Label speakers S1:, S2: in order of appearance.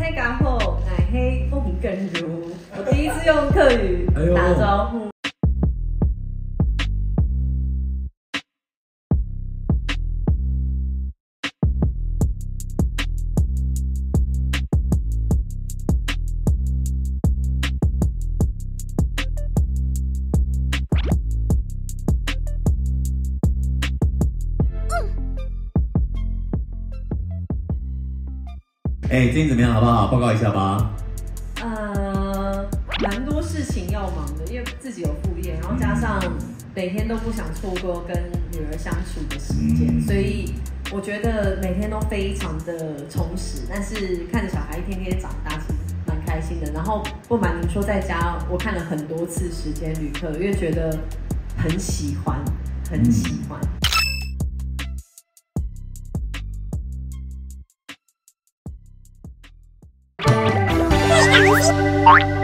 S1: 黑咖后奶黑风评更如，我第一次用客语打招呼。
S2: 今天怎么样？好不好？报告一下吧。
S1: 呃，蛮多事情要忙的，因为自己有副业，然后加上每天都不想错过跟女儿相处的时间，
S2: 嗯
S1: 所以我觉得每天都非常的充实。但是看着小孩一天天长大，其实蛮开心的。然后不瞒您说，在家我看了很多次《时间旅客》，因为觉得很喜欢，很喜欢。Bye.